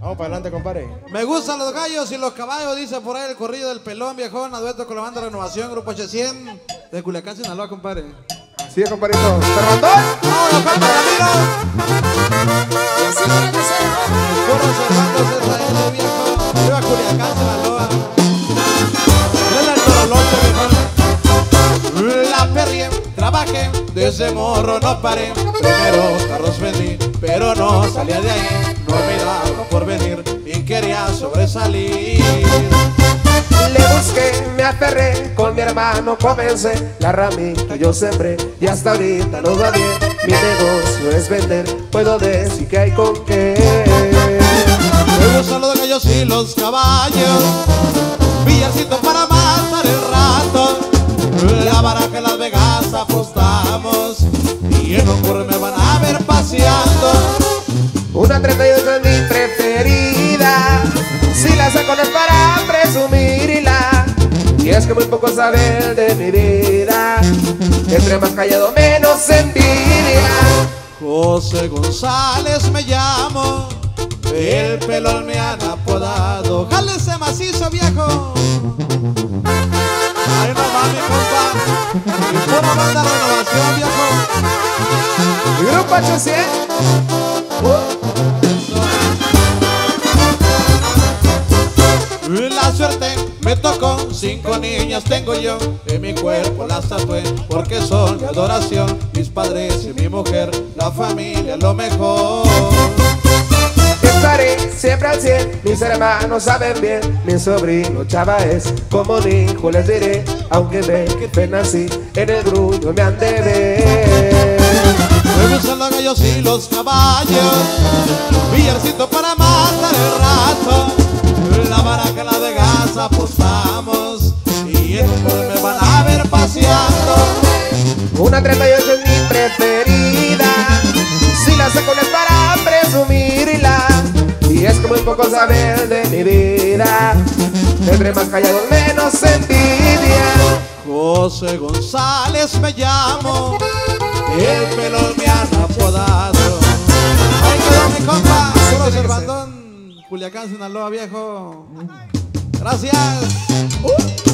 Vamos para adelante, compadre. Me gustan los gallos y los caballos, dice por ahí el corrido del pelón, viejón, a dueto con la banda Renovación, Grupo H100, de Culiacán, Sinaloa, compadre. Así es, compadrito. ¡Fernando! ¡Vámonos, compadre, amigo! Y así tiene que ser, ¿no? Puro Cervantes Israel, viejo. Viva Culiacán, Sinaloa. Dale al toro loco, viejón. La perriem, trabajé, desde morro no paré. Primero carros vendí, pero no salía de ahí. No sobresalir. Le busqué, me aferré, con mi hermano comencé La ramita yo sembré y hasta ahorita nos va bien. Mi negocio es vender, puedo decir que hay con qué. Me gustan los gallos y los caballos Villarcito para matar el rato. La baraja en Las Vegas apostamos Y en un me van a ver paseando. Una 38 Y es que muy poco saben de mi vida. Entre más callado menos envidia. José González me llamo El pelón me han apodado. Jálese macizo viejo. Ay no mami compa. Y pura banda renovación viejo. Mi grupo H100 La suerte. Me tocó, cinco niñas tengo yo. En mi cuerpo las tatué porque son mi adoración. Mis padres y mi mujer, la familia lo mejor. Estaré siempre al cien, mis hermanos saben bien. Mi sobrino Chava es como un hijo les diré Aunque ve que pena así, en el gruño me han de ver. Me gustan los gallos y los caballos. Villarcito para matar el rato apostamos Y un gol me van a ver paseando. Una 38 es mi preferida. Si la saco no es para presumirla. Y es que muy poco saben de mi vida. Entre más callados menos envidia. José González me llamo El pelón me han apodado. Ahí quedó mi compa Cervantón Culiacán, Sinaloa, viejo Gracias Uh.